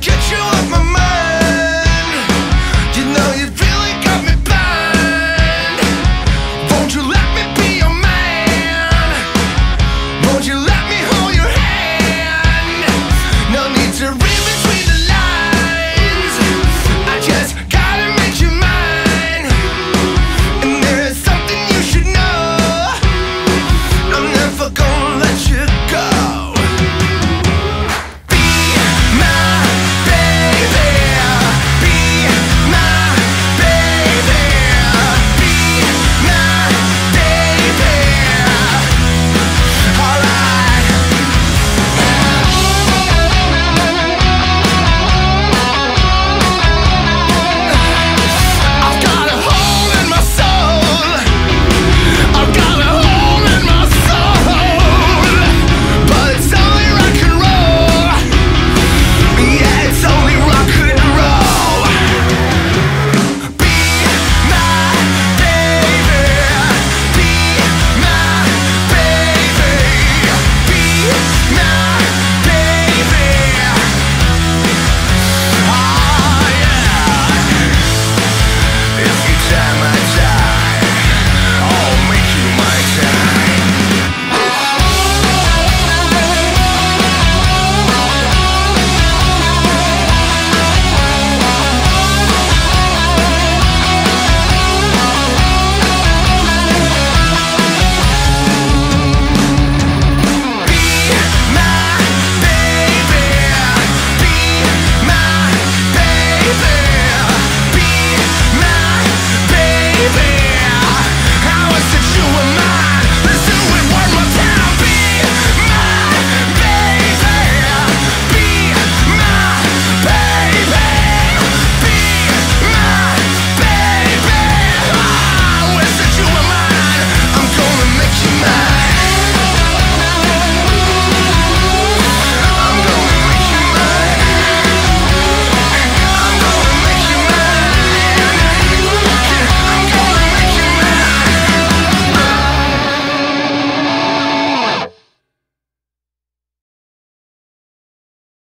get you